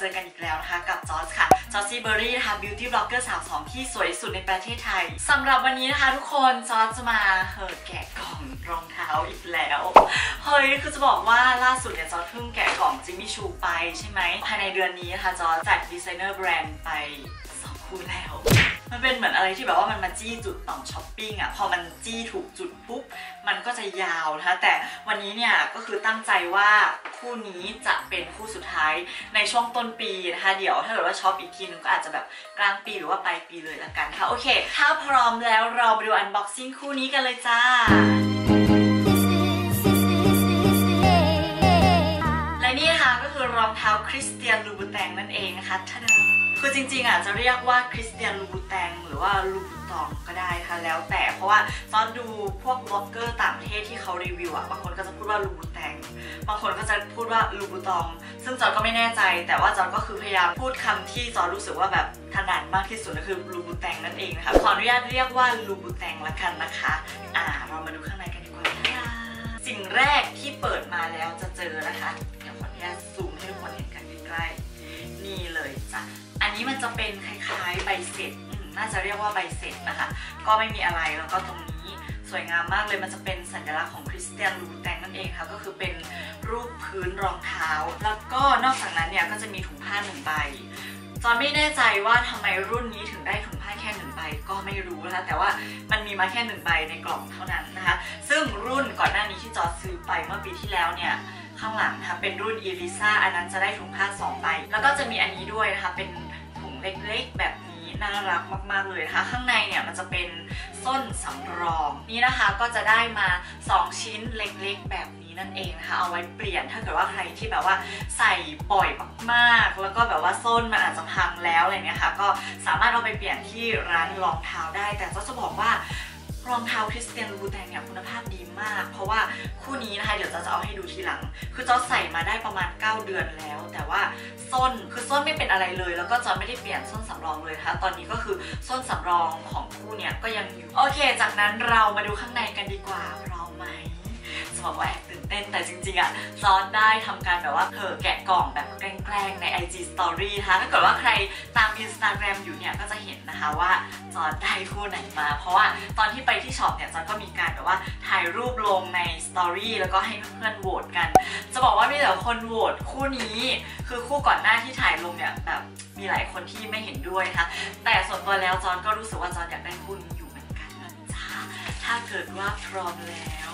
เจอกันอีกแล้วนะคะ กับจอร์จค่ะจอร์ซี่เบอรี่นะคะ beauty blogger สาวสองที่สวยสุดในประเทศไทยสำหรับวันนี้นะคะทุกคนจอร์จจะมาเห่อแกะกล่องรองเท้าอีกแล้ว เฮ้ย คือจะบอกว่าล่าสุดเนี่ยจอร์จเพิ่งแกะกล่อง Jimmy Choo ไปใช่ไหมภายในเดือนนี้นะคะจอร์จจัด designer brand ไปสองคู่แล้ว มันเป็นเหมือนอะไรที่แบบว่ามันมาจี้จุดต่อมช้อปปิ้งอะพอมันจี้ถูกจุดปุ๊บมันก็จะยาวนะคะแต่วันนี้เนี่ยก็คือตั้งใจว่าคู่นี้จะเป็นคู่สุดท้ายในช่วงต้นปีนะคะเดี๋ยวถ้าเกิดว่าช็อปอีกทีนึงก็อาจจะแบบกลางปีหรือว่าปลายปีเลยละกันค่ะโอเค ถ้าพร้อมแล้วเราไปดู unboxing คู่นี้กันเลยจ้าและนี่นะคะก็คือรองเท้า Christian Louboutin นั่นเองนะคะทาดา คือจริงๆอะจะเรียกว่า Christian Louboutin หรือว่าลูบูตองก็ได้ค่ะแล้วแต่เพราะว่าตอนดูพวกบล็อกเกอร์ต่างประเทศที่เขารีวิวอะบางคนก็จะพูดว่าลูบูแตงบางคนก็จะพูดว่าลูบูตอง ซึ่งจอนก็ไม่แน่ใจ แต่ว่าจอนก็คือพยายามพูดคำที่จอนรู้สึกว่าแบบถนัดมากที่สุดก็คือลูบูแตงนั่นเองนะคะขออนุญาตเรียกว่าลูบูแตงละกันนะคะ จะเรียกว่าใบเสร็จนะคะ ก็ไม่มีอะไรแล้วก็ตรงนี้สวยงามมากเลยมันจะเป็นสัญลักษณ์ของคริสเตียนลูแตงนั่นเองค่ะก็คือเป็นรูปพื้นรองเท้า แล้วก็นอกจากนั้นเนี่ยก็จะมีถุงผ้าหนึ่งใบจอนไม่แน่ใจว่าทำไมรุ่นนี้ถึงได้ถุงผ้าแค่หนึ่งใบก็ไม่รู้นะคะแต่ว่ามันมีมาแค่หนึ่งใบในกล่องเท่านั้นนะคะ ซึ่งรุ่นก่อนหน้านี้ที่จอซื้อไปเมื่อปีที่แล้วเนี่ยข้างหลังนะคะเป็นรุ่นอีลิซ่าอันนั้นจะได้ถุงผ้า2ใบแล้วก็จะมีอันนี้ด้วยนะคะเป็นถุงเล็กๆแบบ น่ารักมากๆเลยนะคะข้างในเนี่ยมันจะเป็นส้นสำรองนี่นะคะก็จะได้มา 2 ชิ้นเล็กๆ แบบนี้นั่นเองนะคะเอาไว้เปลี่ยนถ้าเกิดว่าใครที่แบบว่าใส่บ่อยมากๆ แล้วก็แบบว่าส้นมันอาจจะพังแล้วอะไรเงี้ยค่ะก็สามารถเอาไปเปลี่ยนที่ร้านรองเท้าได้ แต่ก็จะบอกว่า รองเท้าคริสเตียนลูบูแตงเนี่ยคุณภาพดีมาก เพราะว่าคู่นี้นะคะ เดี๋ยวจะจะเอาให้ดูทีหลัง คือจอใส่มาได้ประมาณ 9 เดือนแล้ว แต่ว่าส้นคือส้นไม่เป็นอะไรเลย แล้วก็จอร์จไม่ได้เปลี่ยนส้นสำรองเลยนะคะตอนนี้ก็คือส้นสำรองของคู่เนี่ยก็ยังอยู่โอเค จากนั้นเรามาดูข้างในกันดีกว่าพร้อมไหม จะบอกว่าแอบตื่นเต้นแต่จริงๆอะจอร์จได้ทำการแบบว่าเห่อแกะกล่องแบบแกล้งๆใน IG Story นะคะถ้าเกิดว่าใครตาม Instagram อยู่เนี่ยก็จะเห็นนะคะว่าจอร์จได้คู่ไหนมา เพราะว่าตอนที่ไปที่ช็อปเนี่ยจอร์ดก็มีการแบบว่าถ่ายรูปลงใน Story แล้วก็ให้เพื่อนโหวตกัน จะบอกว่ามีแต่คนโหวตคู่นี้ คือคู่ก่อนหน้าที่ถ่ายลงเนี่ยแบบมีหลายคนที่ไม่เห็นด้วยนะคะแต่ส่วนตัวแล้วจอร์จก็รู้สึกว่าจอร์จอยากได้คู่นี้ ถ้าเกิดว่าพร้อมแล้ว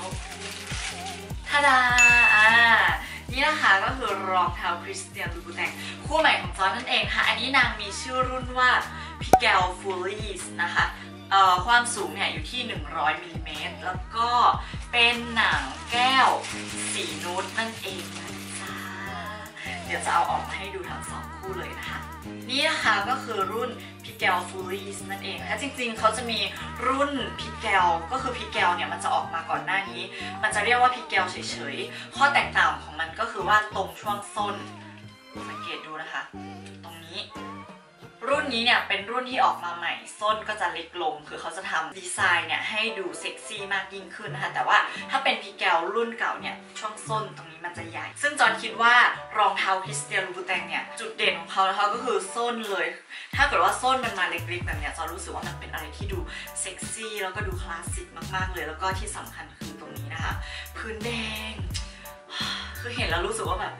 ทาดาอ่านี่นะคะก็คือรองเท้า Christian Louboutin คู่ใหม่ของจอร์จนั่นเองค่ะ อันนี้นางมีชื่อรุ่นว่า Pigalle Follies นะคะเอ่อความสูงเนี่ยอยู่ที่ 100มิลลิเมตรแล้วก็เป็นหนังแก้วสีนูดนั่นเองนะ เดี๋ยวจะเอาออกมาให้ดูทั้งสองคู่เลยนะคะ นี่นะคะก็คือรุ่นพิเกลฟูลีสนั่นเองนะคะจริงๆเขาจะมีรุ่นพิเกลก็คือพิเกลเนี่ยมันจะออกมาก่อนหน้านี้ มันจะเรียกว่าพิเกลเฉยๆ ข้อแตกต่างของมันก็คือว่าตรงช่วงส้นสังเกตดูนะคะ ตรงนี้ รุ่นนี้เนี่ยเป็นรุ่นที่ออกมาใหม่ ส้นก็จะเล็กลง คือเขาจะทำดีไซน์เนี่ยให้ดูเซ็กซี่มากยิ่งขึ้นนะคะ แต่ว่าถ้าเป็น Pigalle รุ่นเก่าเนี่ยช่วงส้นตรงนี้มันจะใหญ่ ซึ่งจอร์จคิดว่ารองเท้า Christian Louboutin เนี่ยจุดเด่นของเขานะคะก็คือส้นเลย ถ้าเกิดว่าส้นมันมาเล็กๆแบบเนี้ยจอร์จรู้สึกว่ามันเป็นอะไรที่ดูเซ็กซี่แล้วก็ดูคลาสสิกมากๆเลย แล้วก็ที่สำคัญคือตรงนี้นะคะ พื้นแดง คือเห็นแล้วรู้สึกว่าแบบ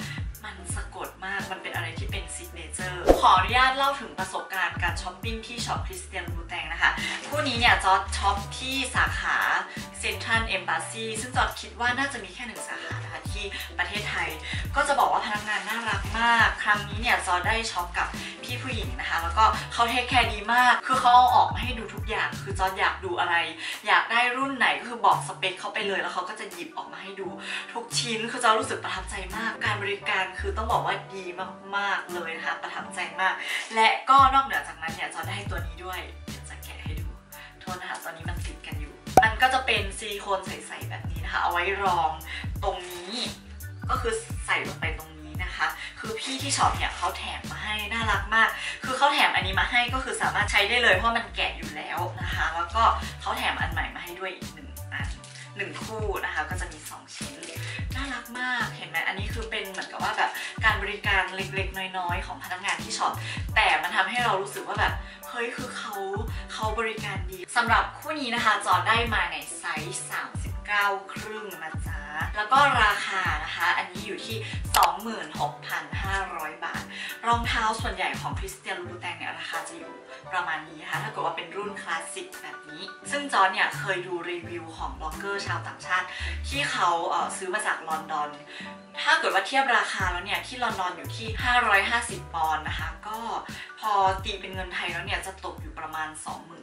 มันสะกดมาก มันเป็นอะไรที่เป็น signature ขออนุญาตเล่าถึงประสบการณ์การช้อปปิ้งที่ช็อป Christian Louboutin นะคะ คู่นี้เนี่ยจอร์จช็อปที่สาขา Central Embassy ซึ่งจอร์จคิดว่าน่าจะมีแค่หนึ่งสาขา ประเทศไทย ก็จะบอกว่าพนักงานน่ารักมาก ครั้งนี้เนี่ยจอร์จได้ช็อปกับพี่ผู้หญิงนะคะ แล้วก็เขา take care ดีมาก คือเขาเอาออกมาให้ดูทุกอย่าง คือจอร์จอยากดูอะไร อยากได้รุ่นไหนก็คือบอกสเปคเขาไปเลยแล้วเขาก็จะหยิบออกมาให้ดู ทุกชิ้นคือจอร์จรู้สึกประทับใจมาก การบริการคือต้องบอกว่าดีมากๆเลยนะคะประทับใจมาก และก็นอกเหนือจากนั้นเนี่ยจอร์จได้ตัวนี้ด้วยจะแกะให้ดูโทษนะคะตอนนี้มันติดกันอยู่มันก็จะเป็นซิลิโคนใสๆแบบนี้นะคะ เอาไว้รองตรงนี้ ก็คือใส่ลงไปตรงนี้นะคะ คือพี่ที่ช็อปเนี่ยเขาแถมมาให้น่ารักมาก คือเขาแถมอันนี้มาให้ก็คือสามารถใช้ได้เลยเพราะมันแกะอยู่แล้วนะคะ แล้วก็เขาแถมอันใหม่มาให้ด้วยอีกหนึ่งอันหนึ่งคู่นะคะก็จะมี 2 ชิ้น น่ารักมากเห็นไหมอันนี้คือเป็นเหมือนกับว่าแบบการบริการเล็กๆ น้อยๆ ของพนักงานที่ช็อปแต่มันทำให้เรารู้สึกว่าแบบเฮ้ยคือเขาเขาบริการดีสำหรับคู่นี้นะคะจอร์จได้มาในไซส์ 9 ครึ่งนะจ๊ะ แล้วก็ราคานะคะ อันนี้อยู่ที่ 26,500 บาท รองเท้าส่วนใหญ่ของ Christian Louboutin เนี่ยราคาจะอยู่ประมาณนี้นะคะ ถ้าเกิดว่าเป็นรุ่นคลาสสิกแบบนี้ ซึ่งจอร์จเนี่ยเคยดูรีวิวของบล็อกเกอร์ชาวต่างชาติ ที่เขาเอ่อซื้อมาจากลอนดอน ถ้าเกิดว่าเทียบราคาแล้วเนี่ยที่ลอนดอนอยู่ที่ 550 ปอนด์นะคะ ก็พอตีเป็นเงินไทยแล้วเนี่ยจะตกอยู่ประมาณ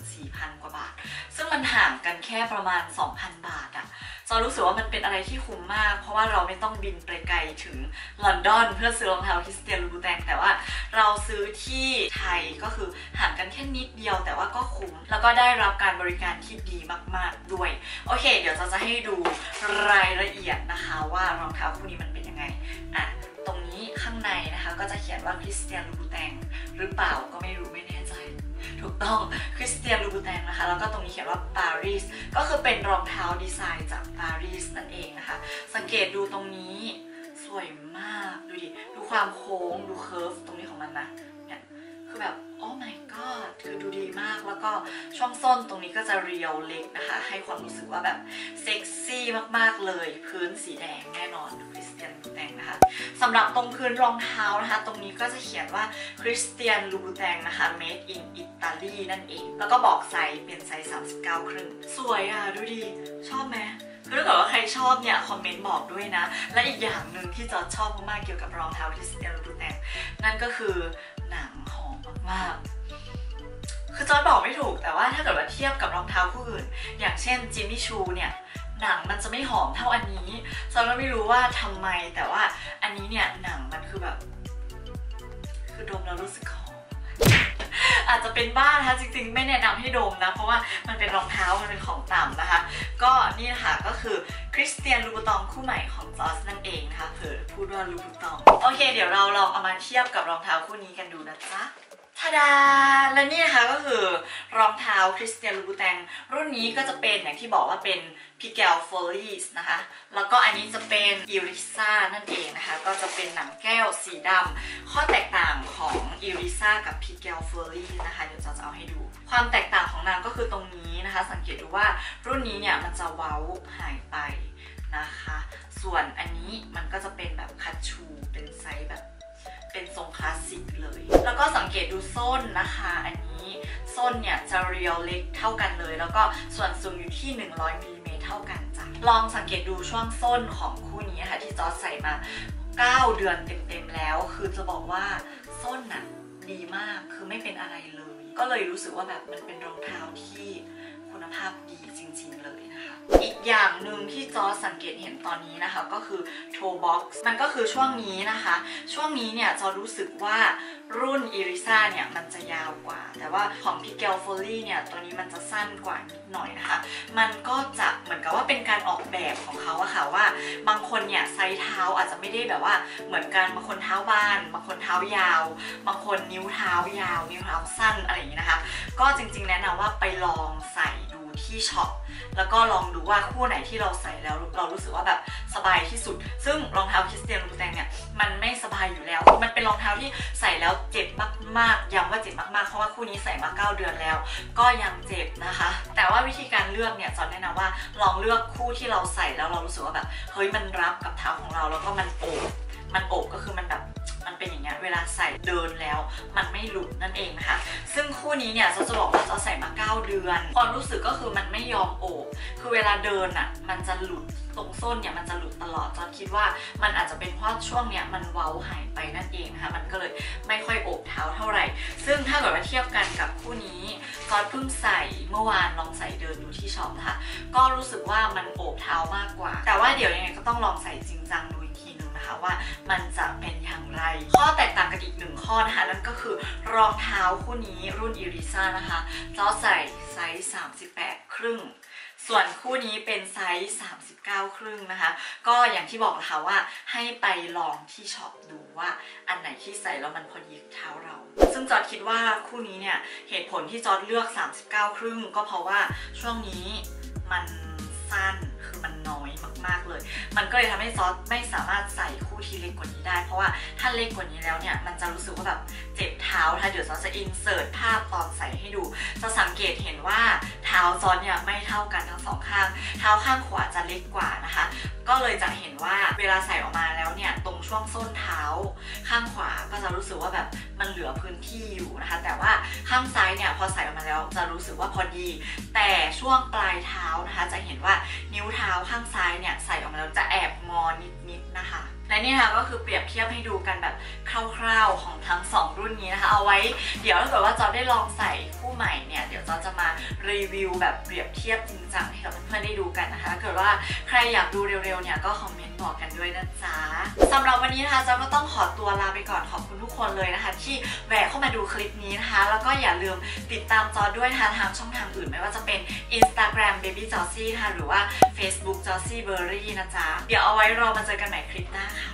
24,000 กว่าบาท ซึ่งมันห่างกันแค่ประมาณ 2,000 บาทอะจอรู้สึกว่ามันเป็นอะไรที่คุ้มมาก เพราะว่าเราไม่ต้องบินไปไกลถึงลอนดอน เพื่อซื้อรองเท้าคริสเตียนลูบูแตงแต่ว่าเราซื้อที่ไทยก็คือห่างกันแค่นิดเดียว แต่ว่าก็คุ้มแล้วก็ได้รับการบริการที่ดีมาก ๆด้วย โอเค เดี๋ยวจอร์จจะให้ดูรายละเอียดนะคะ ว่ารองเท้าคู่นี้มันเป็นยังไงอะ ตรงนี้ข้างในนะคะก็จะเขียนว่า Christian Louboutin หรือเปล่าก็ไม่รู้ไม่แน่ใจ ถูกต้อง Christian Louboutin นะคะแล้วก็ตรงนี้เขียนว่าปารีสก็คือเป็นรองเท้าดีไซน์จากปารีสนั่นเองนะคะ สังเกตดูตรงนี้สวยมากดูดิดูความโค้งดู curve ตรงนี้ของมันนะเนี่ยคือแบบโอ้ my god คือดูดีมากแล้วก็ช่วงส้นตรงนี้ก็จะเรียวเล็กนะคะ ให้ความรู้สึกว่าแบบเซ็กซี่มากๆเลย พื้นสีแดงแน่ สำหรับตรงพื้นรองเท้านะคะ ตรงนี้ก็จะเขียนว่า Christian Louboutin นะคะ made in Italy นั่นเอง แล้วก็บอกไซส์เป็นไซส์ 39 ครึ่ง สวยอะ ดูดี ชอบไหมคือถ้าเกิดว่าใครชอบเนี่ย คอมเมนต์บอกด้วยนะ และอีกอย่างหนึ่งที่จอร์จชอบมากๆเกี่ยวกับรองเท้า Christian Louboutinนั่นก็คือหนังหอมมากๆคือจอร์จบอกไม่ถูกแต่ว่าถ้าเกิดว่าเทียบกับรองเท้าคู่อื่น อย่างเช่นจิมมี่ชูเนี่ย หนังมันจะไม่หอมเท่าอันนี้จอร์จก็ไม่รู้ว่าทำไมแต่ว่าอันนี้เนี่ยหนังมันคือแบบ คือดมแล้วรู้สึกหอมอาจจะเป็นบ้านะคะจริงๆ ไม่แนะนำให้ดมนะ เพราะว่ามันเป็นรองเท้ามันเป็นของต่ำนะคะ ก็นี่นะคะก็คือคริสเตียนลูบูตองคู่ใหม่ของจอร์จนั่นเองนะคะเผลอพูดว่าลูบูตอง โอเค เดี๋ยวเราลองเอามาเทียบกับรองเท้าคู่นี้กันดูนะจ๊ะ ทาดา และนี่นะคะก็คือรองเท้า Christian Louboutin รุ่นนี้ก็จะเป็นอย่างที่บอกว่าเป็น Pigalle Follies นะคะ แล้วก็อันนี้จะเป็น Iriza นั่นเองนะคะ ก็จะเป็นหนังแก้วสีดำข้อแตกต่างของ Iriza กับ Pigalle Follies นะคะ เดี๋ยวจะเอาให้ดู ความแตกต่างของนางก็คือตรงนี้นะคะ สังเกตดูว่ารุ่นนี้เนี่ยมันจะเว้าหายไปนะคะ ส่วนอันนี้มันก็จะเป็นแบบคัตชูเป็นไซส์แบบ เป็นทรงคลาสสิกเลย แล้วก็สังเกตดูส้นนะคะ อันนี้ส้นเนี่ยจะเรียวเล็กเท่ากันเลย แล้วก็ส่วนสูงอยู่ที่ 100มิลลิเมตรเท่ากันจ้ะลองสังเกตดูช่วงส้นของคู่นี้นะคะที่จอร์จใส่มา 9 เดือนเต็มๆแล้ว คือจะบอกว่าส้นน่ะดีมากคือไม่เป็นอะไรเลย ก็เลยรู้สึกว่าแบบมันเป็นรองเท้าที่ คุณภาพดีจริง ๆ เลยนะคะ อีกอย่างหนึ่งที่จอสังเกตเห็นตอนนี้นะคะ ก็คือtoe box มันก็คือช่วงนี้นะคะ ช่วงนี้เนี่ยจอรู้สึกว่ารุ่น Iriza เนี่ยมันจะยาวกว่า แต่ว่าของ Pigalle Follies เนี่ยตัวนี้มันจะสั้นกว่านิดหน่อยนะคะ มันก็จะเหมือนกับว่าเป็นการออกแบบของเขาอะค่ะว่า บางคนเนี่ยไซส์เท้าอาจจะไม่ได้แบบว่าเหมือนกันบางคนเท้าบานบางคนเท้ายาว บางคนนิ้วเท้ายาว นิ้วเท้าสั้นอะไรอย่างนี้นะคะ ก็จริงๆแนะนำว่าไปลองใส่ ที่ช็อปแล้วก็ลองดูว่าคู่ไหนที่เราใส่แล้วเรารู้สึกว่าแบบสบายที่สุด ซึ่งรองเท้าคริสเตียนลูแตงเนี่ยมันไม่สบายอยู่แล้วมันเป็นรองเท้าที่ใส่แล้วเจ็บมากๆย้ำว่าเจ็บมากๆเพราะว่าคู่นี้ใส่มา 9 เดือนแล้ว ก็ยังเจ็บนะคะ แต่ว่าวิธีการเลือกเนี่ยจอนแนะนำว่าลองเลือกคู่ที่เราใส่แล้วเรารู้สึกว่าแบบเฮ้ยมันรับกับเท้าของเราแล้วก็มันโอบมันโอบก็คือมันแบบ เป็นอย่างเงี้ยเวลาใส่เดินแล้ว มันไม่หลุดนั่นเองนะคะซึ่งคู่นี้เนี่ยจะจะบอกว่าจะใส่มา 9 เดือน ความรู้สึกก็คือมันไม่ยอมโอบคือเวลาเดินอะมันจะหลุดตรงส้นเนี่ยมันจะหลุดตลอดจอนคิดว่ามันอาจจะเป็นเพราะช่วงเนี้ยมันเว้าหายไปนั่นเองนะคะมันก็เลยไม่ค่อยโอบเท้าเท่าไหร่ ซึ่งถ้าเกิดว่าเทียบกันกับคู่นี้จอนเพิ่งใส่เมื่อวานลองใส่เดินดูที่ช็อปนะคะก็รู้สึกว่ามันโอบเท้ามากกว่า แต่ว่าเดี๋ยวยังไงก็ต้องลองใส่จริงจัง นะคะว่ามันจะเป็นอย่างไร ข้อแตกต่างกันอีกหนึ่งข้อนะคะ นั่นก็คือรองเท้าคู่นี้รุ่น Iriza นะคะจอใส่ไซส์ 38 ครึ่งส่วนคู่นี้เป็นไซส์ 39 ครึ่งนะคะ ก็อย่างที่บอกนะคะว่าให้ไปลองที่ช็อปดูว่าอันไหนที่ใส่แล้วมันพอดีเท้าเรา ซึ่งจอคิดว่าคู่นี้เนี่ยเหตุผลที่จอเลือก 39 ครึ่ง ก็เพราะว่าช่วงนี้มันสั้น น้อยมากๆเลย มันก็เลยทำให้ซอสไม่สามารถใส่คู่ที่เล็กกว่านี้ได้ เพราะว่าถ้าเล็กกว่านี้แล้วเนี่ยมันจะรู้สึกว่าแบบเจ็บเท้าถ้าเดี๋ยวซอสจะอินเสิร์ตภาพตอนใส่ให้ดูจะสังเกตเห็นว่าเท้าซอสเนี่ยไม่เท่ากันทั้งสองข้าง เท้าข้างขวาจะเล็กกว่านะคะ ก็เลยจะเห็นว่าเวลาใส่ออกมาแล้วเนี่ยตรงช่วงส้นเท้า ข้างขวาก็จะรู้สึกว่าแบบมันเหลือพื้นที่อยู่นะคะ แต่ว่าข้างซ้ายเนี่ยพอใส่ออกมา แล้วจะรู้สึกว่าพอดี แต่ช่วงปลายเท้านะคะ จะเห็นว่านิ้วเท้าข้างซ้ายเนี่ยใส่ออกมาแล้วจะแอบงอนิดๆนะคะ และนี่นะคะก็คือเปรียบเทียบให้ดูกันแบบคร่าวๆของทั้งสองรุ่นนี้นะคะ เอาไว้เดี๋ยวถ้าเกิดว่าจอได้ลองใส่คู่ใหม่เนี่ยเดี๋ยวจอจะมารีวิวแบบเปรียบเทียบจริงจังให้กับเพื่อนๆได้ดูกันนะคะถ้าเกิดว่าใครอยากดูเร็วๆเนี่ยก็คอมเมนต์บอกกันด้วยนะจ๊ะสำหรับวันนี้นะคะจอก็ต้องขอตัวลาไปก่อนขอบคุณทุกคนเลยนะคะ ที่แวะเข้ามาดูคลิปนี้นะคะ แล้วก็อย่าลืมติดตามจอด้วยนะคะทางช่องทางอื่นไม่ว่าจะเป็น Instagram Baby j o s s y ค่ะหรือว่า Facebook j o s s y Berry นะจ๊ะ เดี๋ยวเอาไว้รอมาเจอกันใหม่คลิปหน้าค่ะ